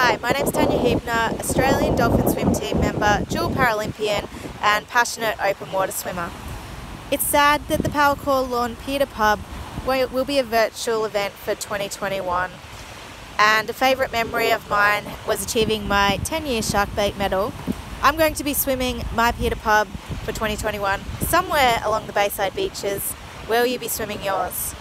Hi, my name's Tanya Huebner, Australian Dolphin Swim Team member, dual Paralympian and passionate open water swimmer. It's sad that the Powercor Lawn Peter Pub will be a virtual event for 2021 and a favourite memory of mine was achieving my 10 year shark bait medal. I'm going to be swimming my Peter Pub for 2021 somewhere along the Bayside beaches. Will you be swimming yours?